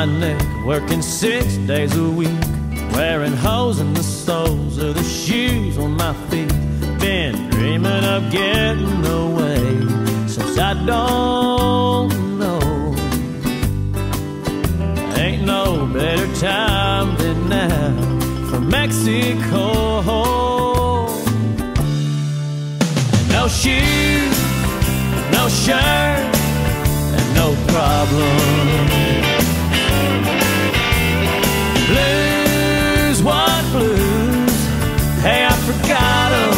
my neck, working six days a week, wearing holes in the soles of the shoes on my feet. Been dreaming of getting away since I don't know. Ain't no better time than now for Mexico. No shoes, no shirt, problem. Blues, what blues? Hey, I forgot 'em.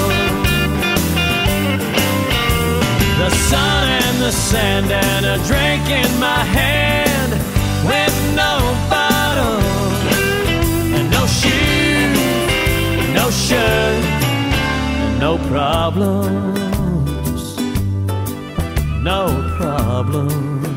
The sun and the sand and a drink in my hand with no bottle and no shoes, no shirt, and no problems, no problems.